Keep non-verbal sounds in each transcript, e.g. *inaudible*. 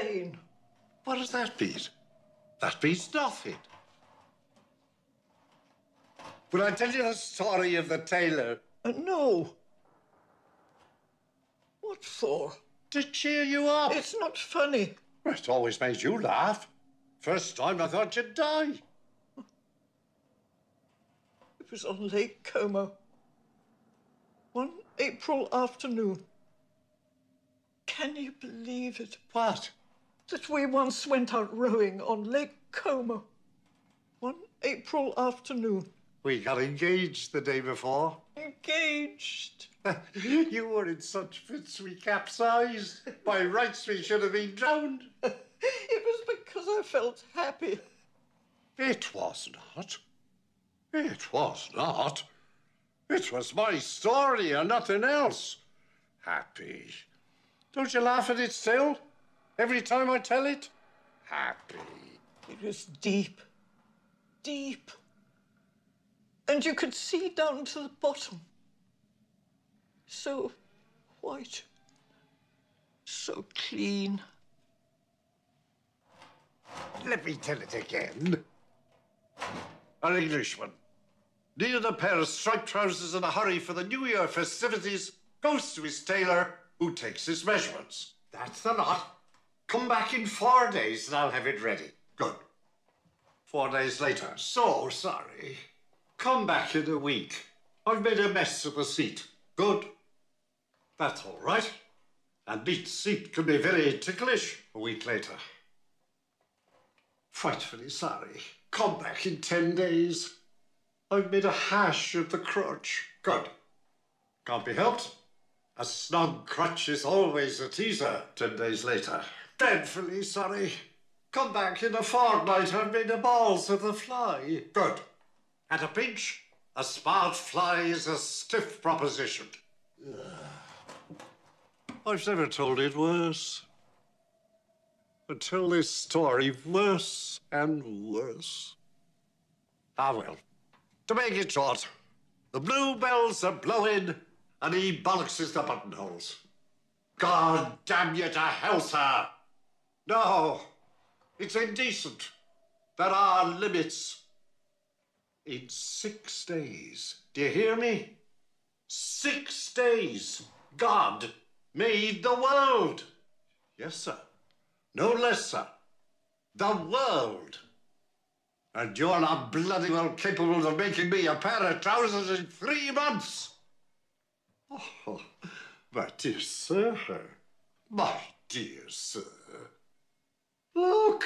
Jane. What does that mean? That means nothing. Will I tell you the story of the tailor? Uh, no. What for? To cheer you up. It's not funny. It always made you laugh. First time I thought you'd die. It was on Lake Como. One April afternoon. Can you believe it? What? That we once went out rowing on Lake Como. One April afternoon. We got engaged the day before. Engaged. *laughs* you were in such fits we capsized. By rights we should have been drowned. *laughs* It was because I felt happy. It was not. It was not. It was my story and nothing else. Happy. Don't you laugh at it still? Every time I tell it? Happy. It was deep. Deep. And you could see down to the bottom. So white. So clean. Let me tell it again. An Englishman needed a pair of striped trousers in a hurry for the New Year festivities, goes to his tailor, who takes his measurements. That's the lot. Come back in four days and I'll have it ready. Good. Four days later. So sorry. Come back in a week. I've made a mess of the seat. Good. That's all right. A neat seat can be very ticklish a week later. Frightfully sorry. Come back in ten days. I've made a hash of the crutch. Good. Can't be helped. A snug crutch is always a teaser ten days later. Dreadfully sorry. Come back in a fortnight. I've made a balls of the fly. Good. At a pinch, a smart fly is a stiff proposition. *sighs* I've never told it worse. but tell this story worse and worse. Ah, well. To make it short, the bluebells are blowing and he bollocks the buttonholes. God damn you to hell, sir! No, it's indecent. There are limits. In six days, do you hear me? Six days, God made the world. Yes, sir. No less, sir. The world. And you're not bloody well capable of making me a pair of trousers in three months. Oh, my dear sir. My dear sir. Look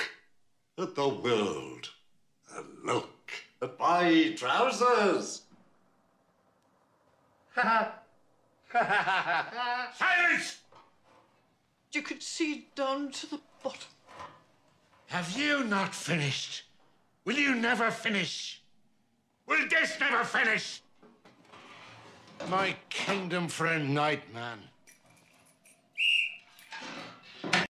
at the world. And look at my trousers. *laughs* Silence! You could see down to the bottom. Have you not finished? Will you never finish? Will this never finish? My kingdom for a night, man.